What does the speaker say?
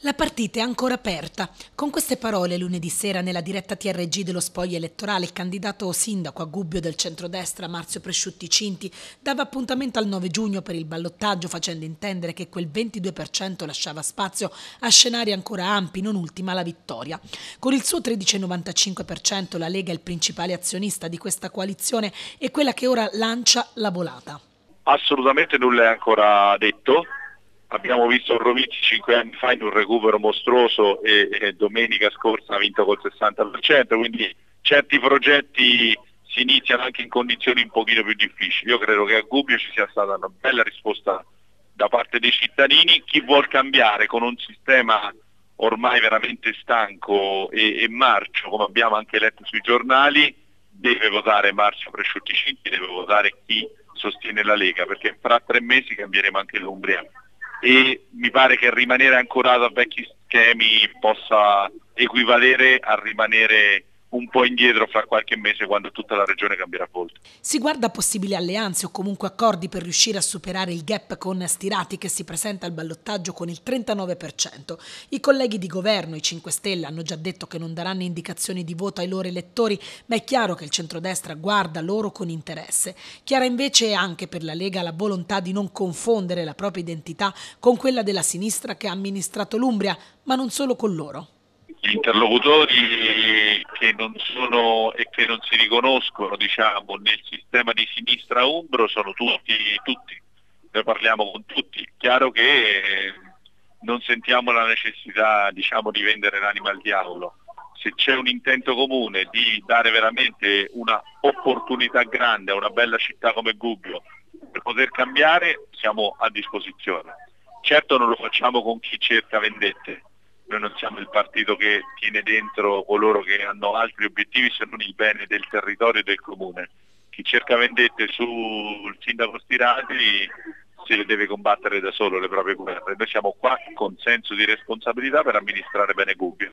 La partita è ancora aperta. Con queste parole, lunedì sera, nella diretta TRG dello spoglio elettorale, il candidato sindaco a Gubbio del centrodestra, Marzio Presciutti Cinti, dava appuntamento al 9 giugno per il ballottaggio, facendo intendere che quel 22% lasciava spazio a scenari ancora ampi, non ultima la vittoria. Con il suo 13,95% la Lega è il principale azionista di questa coalizione e quella che ora lancia la volata. Assolutamente nulla è ancora detto abbiamo visto Rovizzi cinque anni fa in un recupero mostruoso e, e, domenica scorsa ha vinto col 60%, quindi certi progetti si iniziano anche in condizioni un pochino più difficili. Io credo che a Gubbio ci sia stata una bella risposta da parte dei cittadini, chi vuol cambiare con un sistema ormai veramente stanco e, e marcio, come abbiamo anche letto sui giornali, deve votare Marzio Presciutti Cinti, deve votare chi sostiene la Lega, perché fra tre mesi cambieremo anche l'Umbria e mi pare che rimanere ancorato a vecchi schemi possa equivalere a rimanere un po' indietro fra qualche mese quando tutta la regione cambierà volto. Si guarda possibili alleanze o comunque accordi per riuscire a superare il gap con Stirati che si presenta al ballottaggio con il 39%. I colleghi di governo, i 5 Stelle, hanno già detto che non daranno indicazioni di voto ai loro elettori, ma è chiaro che il centrodestra guarda loro con interesse. Chiara invece è anche per la Lega la volontà di non confondere la propria identità con quella della sinistra che ha amministrato l'Umbria, ma non solo con loro interlocutori che non sono e che non si riconoscono diciamo, nel sistema di sinistra umbro sono tutti, tutti, noi parliamo con tutti, chiaro che non sentiamo la necessità diciamo, di vendere l'anima al diavolo, se c'è un intento comune di dare veramente un'opportunità grande a una bella città come Gubbio per poter cambiare siamo a disposizione. Certo non lo facciamo con chi cerca vendette, noi non siamo il partito che tiene dentro coloro che hanno altri obiettivi se non il bene del territorio e del comune. Chi cerca vendette sul sindaco Stirati se le deve combattere da solo le proprie guerre. Noi siamo qua con senso di responsabilità per amministrare bene Gubbio.